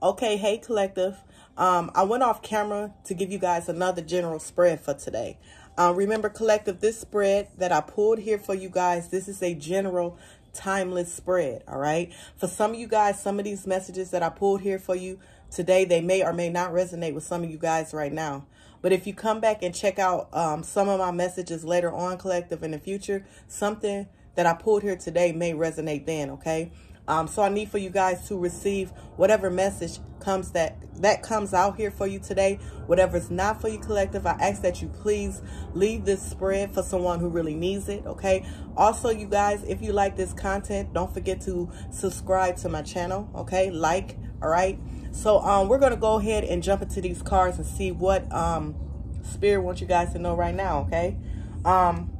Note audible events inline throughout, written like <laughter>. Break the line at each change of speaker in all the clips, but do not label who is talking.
Okay, hey collective. Um, I went off camera to give you guys another general spread for today. Uh, remember, collective, this spread that I pulled here for you guys, this is a general timeless spread, all right? For some of you guys, some of these messages that I pulled here for you today, they may or may not resonate with some of you guys right now. But if you come back and check out um, some of my messages later on, collective, in the future, something that I pulled here today may resonate then, okay? Um, so I need for you guys to receive whatever message comes that that comes out here for you today. Whatever's not for you, collective, I ask that you please leave this spread for someone who really needs it, okay? Also, you guys, if you like this content, don't forget to subscribe to my channel, okay? Like, all right? So um, we're going to go ahead and jump into these cards and see what um, Spirit wants you guys to know right now, okay? Um,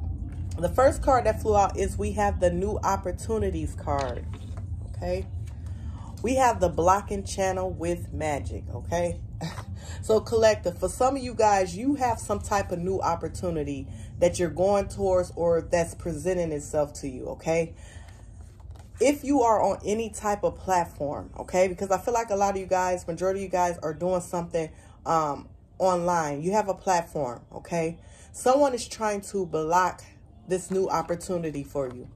the first card that flew out is we have the New Opportunities card okay? We have the blocking channel with magic, okay? <laughs> so collective, for some of you guys, you have some type of new opportunity that you're going towards or that's presenting itself to you, okay? If you are on any type of platform, okay? Because I feel like a lot of you guys, majority of you guys are doing something um, online. You have a platform, okay? Someone is trying to block this new opportunity for you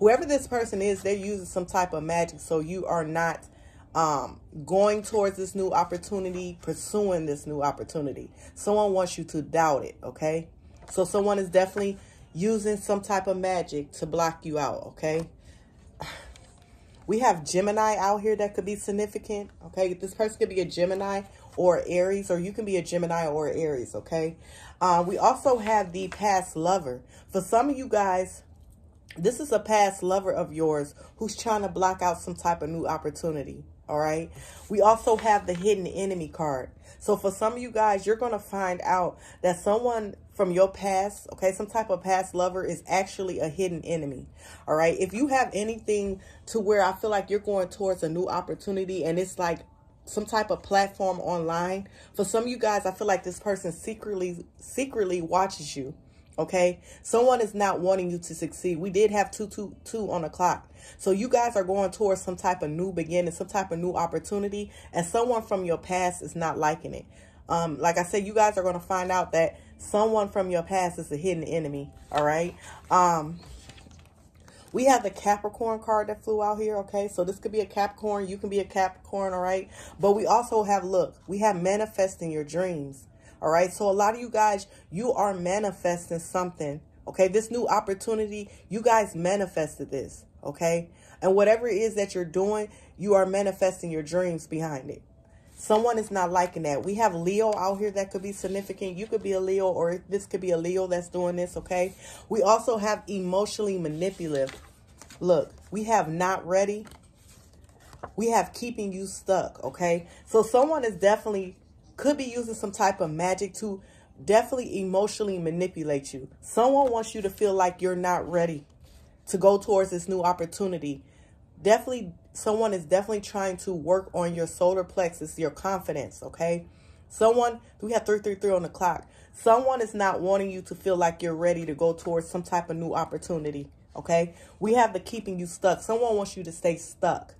whoever this person is, they're using some type of magic. So you are not um, going towards this new opportunity, pursuing this new opportunity. Someone wants you to doubt it, okay? So someone is definitely using some type of magic to block you out, okay? <sighs> We have Gemini out here that could be significant, okay? This person could be a Gemini or Aries, or you can be a Gemini or Aries, okay? Uh, we also have the past lover. For some of you guys, this is a past lover of yours who's trying to block out some type of new opportunity. All right. We also have the hidden enemy card. So for some of you guys, you're going to find out that someone from your past, okay, some type of past lover is actually a hidden enemy. All right. If you have anything to where I feel like you're going towards a new opportunity and it's like some type of platform online, for some of you guys, I feel like this person secretly, secretly watches you Okay. Someone is not wanting you to succeed. We did have two, two, two on the clock. So you guys are going towards some type of new beginning, some type of new opportunity. And someone from your past is not liking it. Um, like I said, you guys are going to find out that someone from your past is a hidden enemy. All right. Um, we have the Capricorn card that flew out here, okay? So this could be a Capricorn. You can be a Capricorn, all right? But we also have, look, we have manifesting your dreams. All right. So a lot of you guys, you are manifesting something. Okay. This new opportunity, you guys manifested this. Okay. And whatever it is that you're doing, you are manifesting your dreams behind it. Someone is not liking that. We have Leo out here that could be significant. You could be a Leo or this could be a Leo that's doing this, okay? We also have emotionally manipulative. Look, we have not ready. We have keeping you stuck, okay? So someone is definitely could be using some type of magic to definitely emotionally manipulate you. Someone wants you to feel like you're not ready to go towards this new opportunity. Definitely, someone is definitely trying to work on your solar plexus, your confidence, okay? Someone, we have 333 on the clock. Someone is not wanting you to feel like you're ready to go towards some type of new opportunity, okay? We have the keeping you stuck. Someone wants you to stay stuck,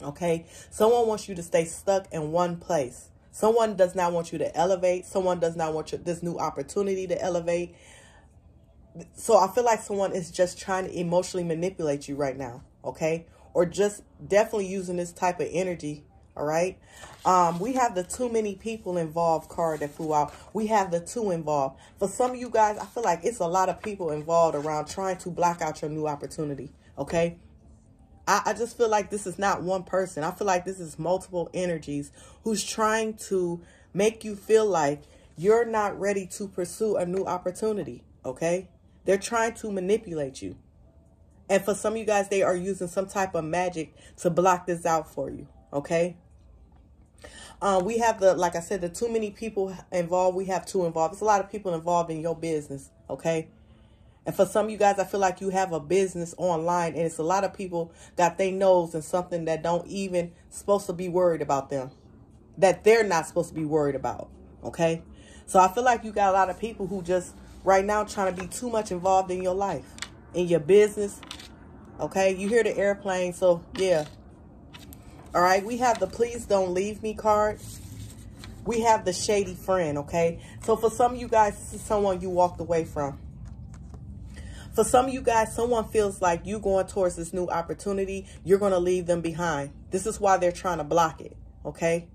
okay? Someone wants you to stay stuck in one place. Someone does not want you to elevate. Someone does not want you, this new opportunity to elevate. So I feel like someone is just trying to emotionally manipulate you right now, okay? Or just definitely using this type of energy, all right? Um, we have the too many people involved card that flew out. We have the two involved. For some of you guys, I feel like it's a lot of people involved around trying to block out your new opportunity, okay? I, I just feel like this is not one person. I feel like this is multiple energies who's trying to make you feel like you're not ready to pursue a new opportunity. Okay. They're trying to manipulate you. And for some of you guys, they are using some type of magic to block this out for you. Okay. Um, we have the, like I said, the too many people involved. We have two involved. There's a lot of people involved in your business. Okay. And for some of you guys, I feel like you have a business online and it's a lot of people got their nose in something that don't even supposed to be worried about them. That they're not supposed to be worried about. Okay? So I feel like you got a lot of people who just right now trying to be too much involved in your life, in your business. Okay? You hear the airplane, so yeah. All right, we have the please don't leave me card. We have the shady friend, okay? So for some of you guys, this is someone you walked away from. For some of you guys, someone feels like you going towards this new opportunity, you're going to leave them behind. This is why they're trying to block it, okay?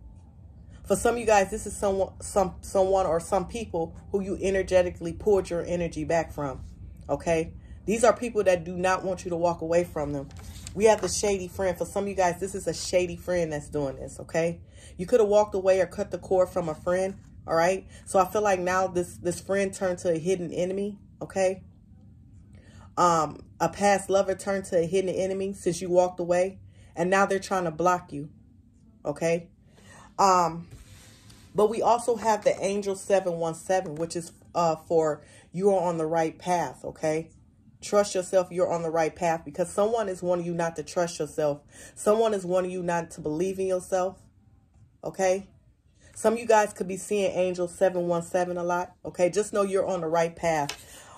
For some of you guys, this is someone, some, someone or some people who you energetically pulled your energy back from, okay? These are people that do not want you to walk away from them. We have the shady friend. For some of you guys, this is a shady friend that's doing this, okay? You could have walked away or cut the cord from a friend, all right? So I feel like now this, this friend turned to a hidden enemy, okay? Um, a past lover turned to a hidden enemy since you walked away. And now they're trying to block you, okay? Um, but we also have the Angel 717, which is uh, for you are on the right path, okay? Trust yourself, you're on the right path because someone is wanting you not to trust yourself. Someone is wanting you not to believe in yourself, okay? Some of you guys could be seeing Angel 717 a lot, okay? Just know you're on the right path.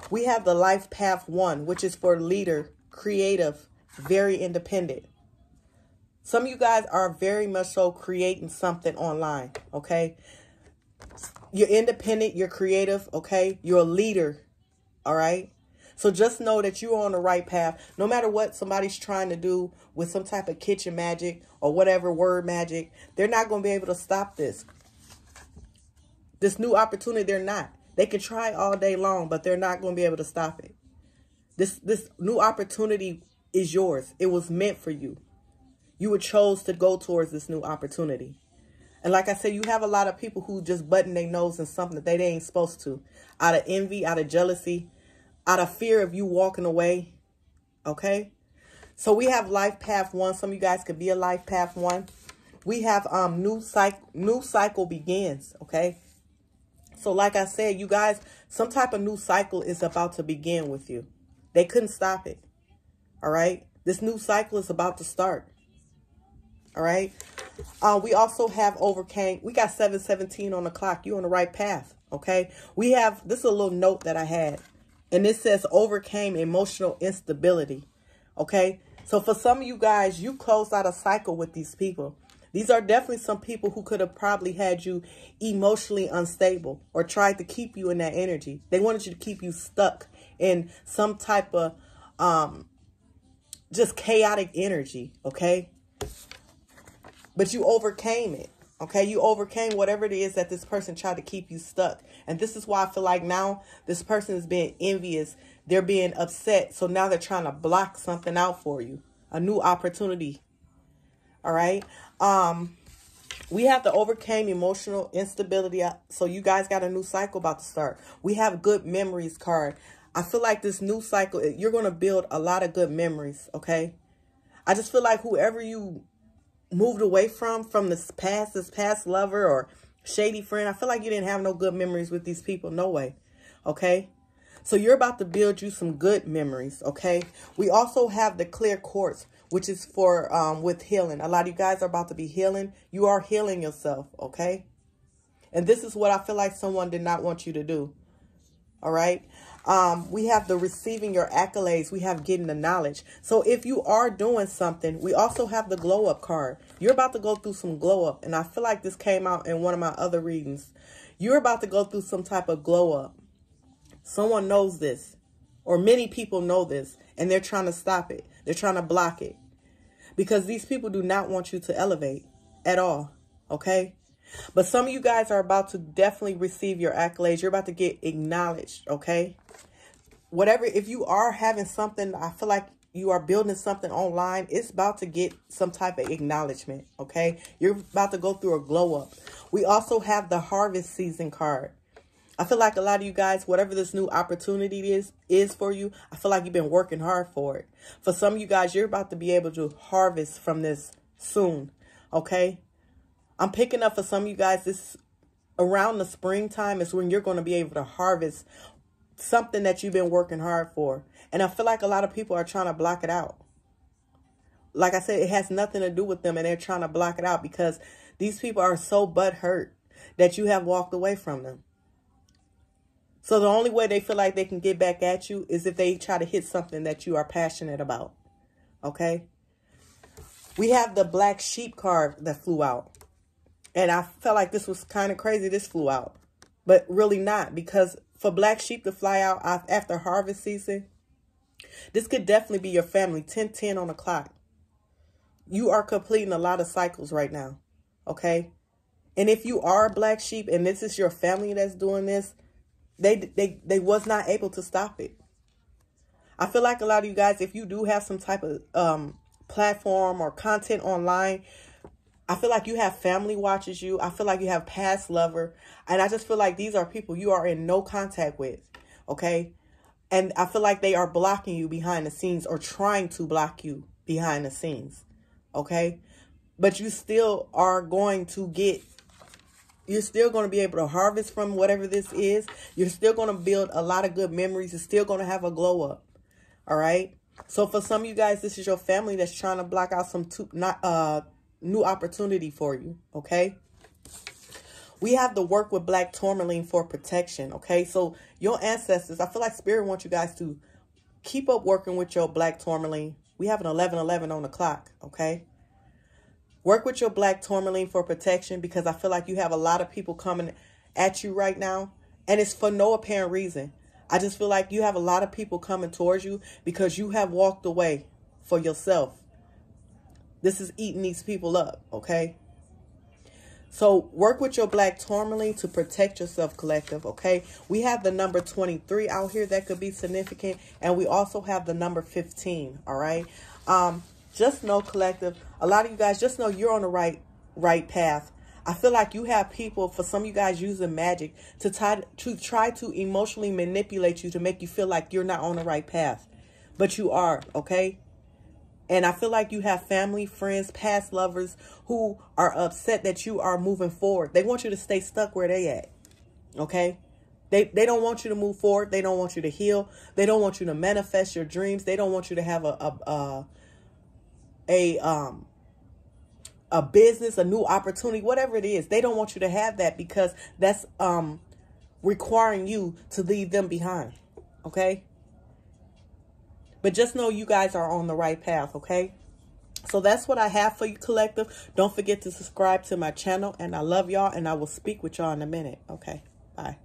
We have the Life Path 1, which is for leader, creative, very independent. Some of you guys are very much so creating something online, okay? You're independent, you're creative, okay? You're a leader, all right? So just know that you're on the right path. No matter what somebody's trying to do with some type of kitchen magic or whatever word magic, they're not going to be able to stop this. This new opportunity, they're not. They can try all day long, but they're not going to be able to stop it. This this new opportunity is yours. It was meant for you. You were chose to go towards this new opportunity. And like I said, you have a lot of people who just button their nose in something that they ain't supposed to. Out of envy, out of jealousy, out of fear of you walking away. Okay? So we have life path one. Some of you guys could be a life path one. We have um new cycle new cycle begins, okay? So like I said, you guys, some type of new cycle is about to begin with you. They couldn't stop it. All right? This new cycle is about to start. All right? Uh, we also have overcame. We got 717 on the clock. You're on the right path. Okay? We have, this is a little note that I had. And it says overcame emotional instability. Okay. So for some of you guys, you closed out a cycle with these people. These are definitely some people who could have probably had you emotionally unstable or tried to keep you in that energy. They wanted you to keep you stuck in some type of um, just chaotic energy, okay? But you overcame it. Okay, you overcame whatever it is that this person tried to keep you stuck. And this is why I feel like now this person is being envious. They're being upset. So now they're trying to block something out for you. A new opportunity. All right. Um, we have to overcome emotional instability. So you guys got a new cycle about to start. We have good memories card. I feel like this new cycle, you're going to build a lot of good memories. Okay. I just feel like whoever you moved away from, from this past, this past lover or shady friend. I feel like you didn't have no good memories with these people. No way. Okay. So you're about to build you some good memories. Okay. We also have the clear quartz, which is for, um, with healing. A lot of you guys are about to be healing. You are healing yourself. Okay. And this is what I feel like someone did not want you to do. All right. Um, we have the receiving your accolades. We have getting the knowledge. So if you are doing something, we also have the glow up card. You're about to go through some glow up. And I feel like this came out in one of my other readings. You're about to go through some type of glow up. Someone knows this or many people know this and they're trying to stop it. They're trying to block it because these people do not want you to elevate at all. Okay. But some of you guys are about to definitely receive your accolades. You're about to get acknowledged, okay? Whatever, if you are having something, I feel like you are building something online, it's about to get some type of acknowledgement, okay? You're about to go through a glow up. We also have the harvest season card. I feel like a lot of you guys, whatever this new opportunity is, is for you, I feel like you've been working hard for it. For some of you guys, you're about to be able to harvest from this soon, okay? I'm picking up for some of you guys, this around the springtime is when you're going to be able to harvest something that you've been working hard for. And I feel like a lot of people are trying to block it out. Like I said, it has nothing to do with them and they're trying to block it out because these people are so butt hurt that you have walked away from them. So the only way they feel like they can get back at you is if they try to hit something that you are passionate about. Okay? We have the black sheep card that flew out. And I felt like this was kind of crazy. This flew out. But really not. Because for black sheep to fly out after harvest season, this could definitely be your family. 10-10 on the clock. You are completing a lot of cycles right now. Okay? And if you are a black sheep and this is your family that's doing this, they they they was not able to stop it. I feel like a lot of you guys, if you do have some type of um, platform or content online, I feel like you have family watches you. I feel like you have past lover. And I just feel like these are people you are in no contact with. Okay. And I feel like they are blocking you behind the scenes or trying to block you behind the scenes. Okay. But you still are going to get you're still going to be able to harvest from whatever this is. You're still going to build a lot of good memories. You're still going to have a glow up. All right. So for some of you guys, this is your family that's trying to block out some not uh new opportunity for you. Okay. We have to work with black tourmaline for protection. Okay. So your ancestors, I feel like spirit wants you guys to keep up working with your black tourmaline. We have an 1111 on the clock. Okay. Work with your black tourmaline for protection because I feel like you have a lot of people coming at you right now. And it's for no apparent reason. I just feel like you have a lot of people coming towards you because you have walked away for yourself. This is eating these people up, okay? So work with your black tourmaline to protect yourself, collective, okay? We have the number 23 out here that could be significant. And we also have the number 15, all right? Um, just know, collective, a lot of you guys just know you're on the right right path. I feel like you have people, for some of you guys using magic to try to try to emotionally manipulate you to make you feel like you're not on the right path. But you are, okay? And I feel like you have family, friends, past lovers who are upset that you are moving forward. They want you to stay stuck where they at. Okay? They they don't want you to move forward. They don't want you to heal. They don't want you to manifest your dreams. They don't want you to have a a, a a um a business, a new opportunity, whatever it is. They don't want you to have that because that's um requiring you to leave them behind. Okay? But just know you guys are on the right path, okay? So that's what I have for you, collective. Don't forget to subscribe to my channel. And I love y'all. And I will speak with y'all in a minute. Okay. Bye.